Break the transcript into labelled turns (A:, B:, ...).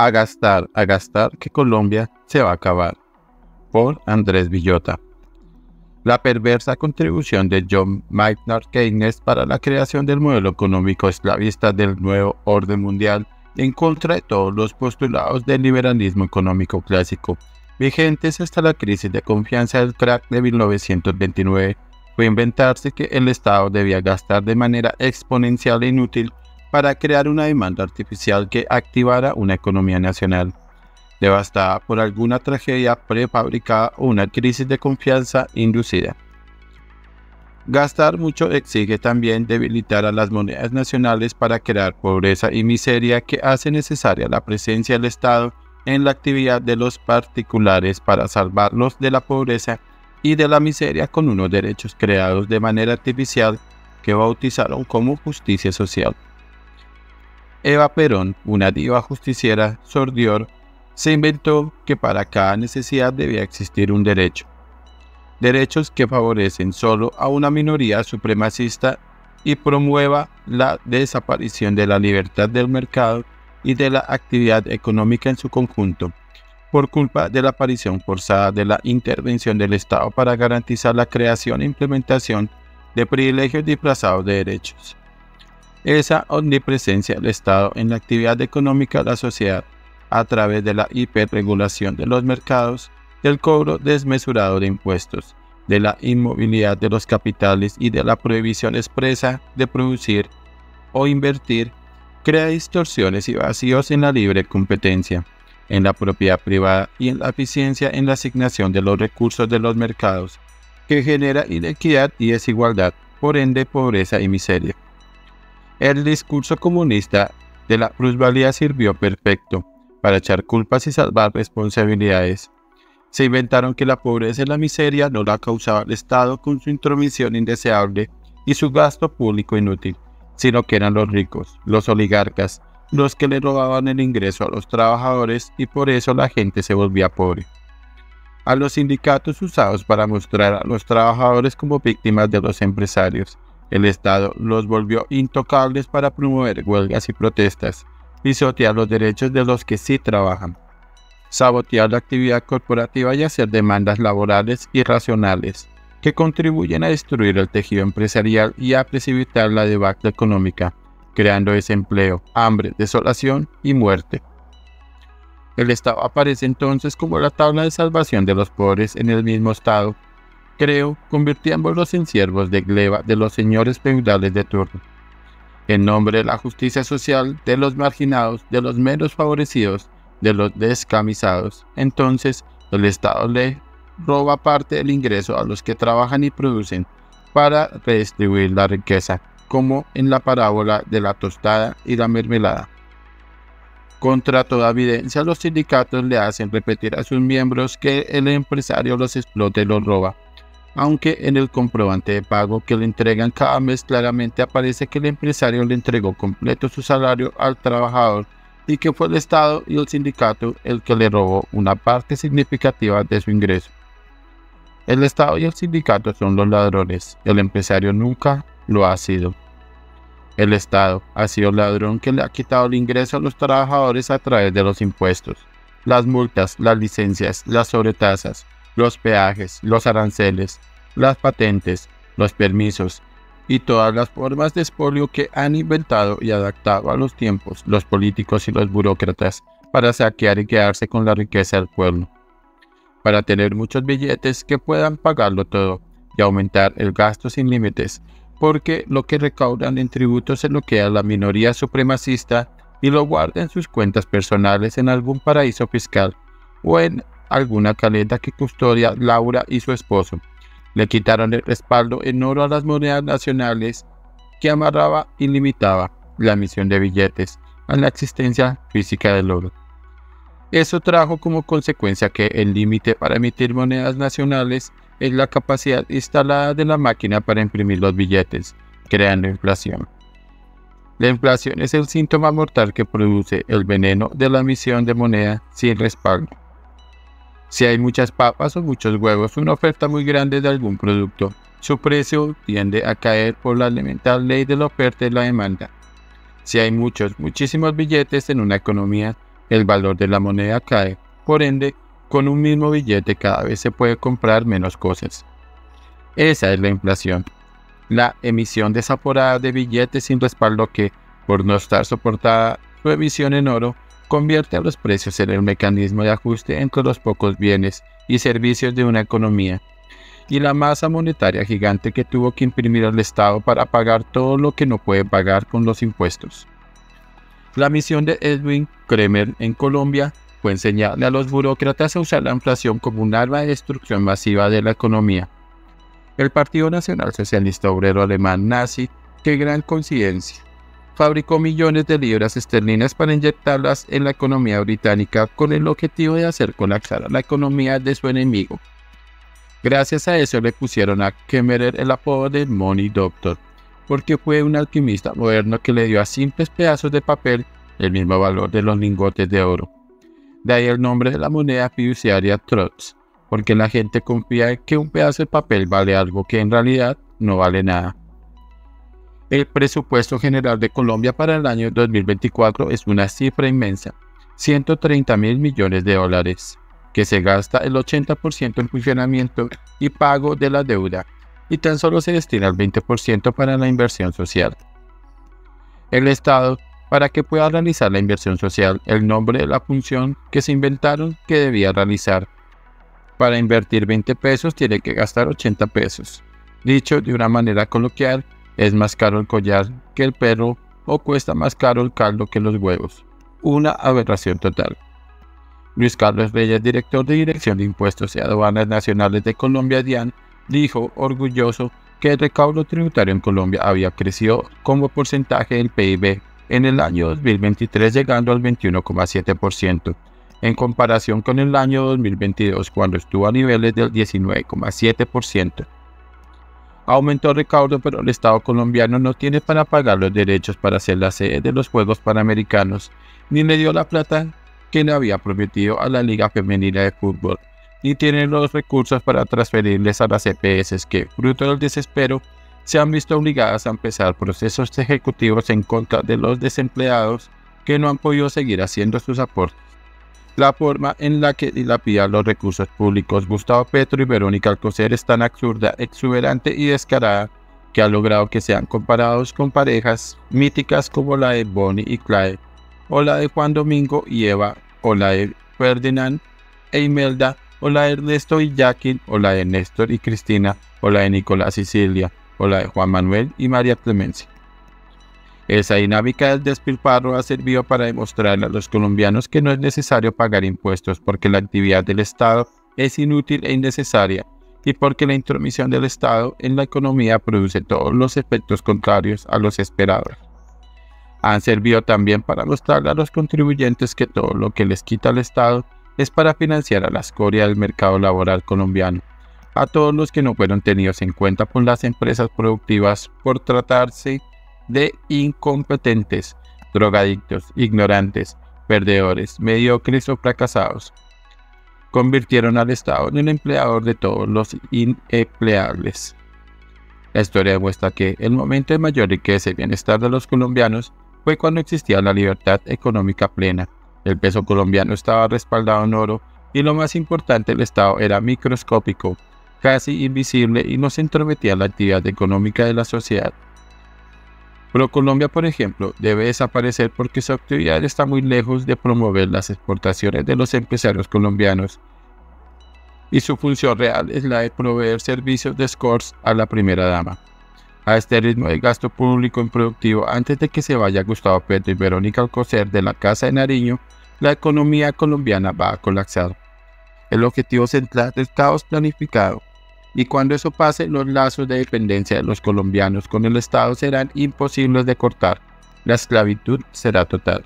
A: A gastar, a gastar, que Colombia se va a acabar. Por Andrés Villota. La perversa contribución de John Maynard Keynes para la creación del modelo económico esclavista del nuevo orden mundial en contra de todos los postulados del liberalismo económico clásico, vigentes hasta la crisis de confianza del crack de 1929, fue inventarse que el Estado debía gastar de manera exponencial e inútil para crear una demanda artificial que activara una economía nacional, devastada por alguna tragedia prefabricada o una crisis de confianza inducida. Gastar mucho exige también debilitar a las monedas nacionales para crear pobreza y miseria que hace necesaria la presencia del Estado en la actividad de los particulares para salvarlos de la pobreza y de la miseria con unos derechos creados de manera artificial que bautizaron como justicia social. Eva Perón, una diva justiciera sordior, se inventó que para cada necesidad debía existir un derecho. Derechos que favorecen solo a una minoría supremacista y promueva la desaparición de la libertad del mercado y de la actividad económica en su conjunto, por culpa de la aparición forzada de la intervención del Estado para garantizar la creación e implementación de privilegios disfrazados de derechos. Esa omnipresencia del Estado en la actividad económica de la sociedad a través de la hiperregulación de los mercados, del cobro desmesurado de impuestos, de la inmovilidad de los capitales y de la prohibición expresa de producir o invertir crea distorsiones y vacíos en la libre competencia, en la propiedad privada y en la eficiencia en la asignación de los recursos de los mercados, que genera inequidad y desigualdad, por ende pobreza y miseria. El discurso comunista de la plusvalía sirvió perfecto para echar culpas y salvar responsabilidades. Se inventaron que la pobreza y la miseria no la causaba el Estado con su intromisión indeseable y su gasto público inútil sino que eran los ricos, los oligarcas, los que le robaban el ingreso a los trabajadores y por eso la gente se volvía pobre. A los sindicatos usados para mostrar a los trabajadores como víctimas de los empresarios, el Estado los volvió intocables para promover huelgas y protestas, pisotear los derechos de los que sí trabajan, sabotear la actividad corporativa y hacer demandas laborales irracionales, que contribuyen a destruir el tejido empresarial y a precipitar la debacle económica, creando desempleo, hambre, desolación y muerte. El Estado aparece entonces como la tabla de salvación de los pobres en el mismo Estado, creo, convirtiéndolos en siervos de gleba de los señores feudales de turno. En nombre de la justicia social, de los marginados, de los menos favorecidos, de los descamisados, entonces el Estado le roba parte del ingreso a los que trabajan y producen para redistribuir la riqueza, como en la parábola de la tostada y la mermelada. Contra toda evidencia, los sindicatos le hacen repetir a sus miembros que el empresario los explota y los roba, aunque en el comprobante de pago que le entregan cada mes claramente aparece que el empresario le entregó completo su salario al trabajador y que fue el Estado y el sindicato el que le robó una parte significativa de su ingreso. El Estado y el sindicato son los ladrones, el empresario nunca lo ha sido. El Estado ha sido el ladrón que le ha quitado el ingreso a los trabajadores a través de los impuestos, las multas, las licencias, las sobretasas, los peajes, los aranceles, las patentes, los permisos y todas las formas de expolio que han inventado y adaptado a los tiempos los políticos y los burócratas para saquear y quedarse con la riqueza del pueblo. Para tener muchos billetes que puedan pagarlo todo y aumentar el gasto sin límites, porque lo que recaudan en tributos se lo queda la minoría supremacista y lo guarda en sus cuentas personales en algún paraíso fiscal o en alguna caleta que custodia Laura y su esposo. Le quitaron el respaldo en oro a las monedas nacionales que amarraba y limitaba la emisión de billetes a la existencia física del oro. Eso trajo como consecuencia que el límite para emitir monedas nacionales es la capacidad instalada de la máquina para imprimir los billetes, creando inflación. La inflación es el síntoma mortal que produce el veneno de la emisión de moneda sin respaldo. Si hay muchas papas o muchos huevos, una oferta muy grande de algún producto, su precio tiende a caer por la elemental ley de la oferta y la demanda. Si hay muchos, muchísimos billetes en una economía, el valor de la moneda cae. Por ende, con un mismo billete cada vez se puede comprar menos cosas. Esa es la inflación. La emisión desaforada de billetes sin respaldo que, por no estar soportada su emisión en oro, convierte a los precios en el mecanismo de ajuste entre los pocos bienes y servicios de una economía, y la masa monetaria gigante que tuvo que imprimir el Estado para pagar todo lo que no puede pagar con los impuestos. La misión de Edwin Kremer en Colombia fue enseñarle a los burócratas a usar la inflación como un arma de destrucción masiva de la economía. El Partido Nacional Socialista Obrero Alemán nazi, qué gran coincidencia, fabricó millones de libras esterlinas para inyectarlas en la economía británica con el objetivo de hacer colapsar la economía de su enemigo. Gracias a eso le pusieron a Kemmerer el apodo de Money Doctor, porque fue un alquimista moderno que le dio a simples pedazos de papel el mismo valor de los lingotes de oro. De ahí el nombre de la moneda fiduciaria Trotz, porque la gente confía en que un pedazo de papel vale algo que en realidad no vale nada. El presupuesto general de Colombia para el año 2024 es una cifra inmensa, 130 mil millones de dólares, que se gasta el 80% en funcionamiento y pago de la deuda, y tan solo se destina el 20% para la inversión social. El Estado, para que pueda realizar la inversión social, el nombre de la función que se inventaron que debía realizar. Para invertir 20 pesos tiene que gastar 80 pesos. Dicho de una manera coloquial, es más caro el collar que el perro o cuesta más caro el caldo que los huevos. Una aberración total. Luis Carlos Reyes, director de Dirección de Impuestos y Aduanas Nacionales de Colombia, DIAN, dijo orgulloso que el recaudo tributario en Colombia había crecido como porcentaje del PIB en el año 2023 llegando al 21,7%, en comparación con el año 2022 cuando estuvo a niveles del 19,7%. Aumentó el recaudo, pero el Estado colombiano no tiene para pagar los derechos para ser la sede de los Juegos Panamericanos, ni le dio la plata que le había prometido a la Liga Femenina de Fútbol, ni tiene los recursos para transferirles a las EPS que, fruto del desespero, se han visto obligadas a empezar procesos ejecutivos en contra de los desempleados que no han podido seguir haciendo sus aportes. La forma en la que dilapidan los recursos públicos Gustavo Petro y Verónica Alcocer es tan absurda, exuberante y descarada que ha logrado que sean comparados con parejas míticas como la de Bonnie y Clyde, o la de Juan Domingo y Eva, o la de Ferdinand e Imelda, o la de Ernesto y Jacqueline, o la de Néstor y Cristina, o la de Nicolás y Silvia, o la de Juan Manuel y María Clemencia. Esa dinámica del despilfarro ha servido para demostrarle a los colombianos que no es necesario pagar impuestos porque la actividad del Estado es inútil e innecesaria y porque la intromisión del Estado en la economía produce todos los efectos contrarios a los esperados. Han servido también para mostrarle a los contribuyentes que todo lo que les quita al Estado es para financiar a la escoria del mercado laboral colombiano, a todos los que no fueron tenidos en cuenta por las empresas productivas por tratarse de incompetentes, drogadictos, ignorantes, perdedores, mediocres o fracasados. Convirtieron al Estado en el empleador de todos los inempleables. La historia demuestra que el momento de mayor riqueza y bienestar de los colombianos fue cuando existía la libertad económica plena. El peso colombiano estaba respaldado en oro y lo más importante, el Estado era microscópico, casi invisible y no se entrometía en la actividad económica de la sociedad. Colombia, por ejemplo, debe desaparecer porque su actividad está muy lejos de promover las exportaciones de los empresarios colombianos y su función real es la de proveer servicios de scores a la primera dama. A este ritmo de gasto público improductivo, antes de que se vaya Gustavo Petro y Verónica Alcocer de la Casa de Nariño, la economía colombiana va a colapsar. El objetivo central del caos planificado y cuando eso pase, los lazos de dependencia de los colombianos con el Estado serán imposibles de cortar. La esclavitud será total.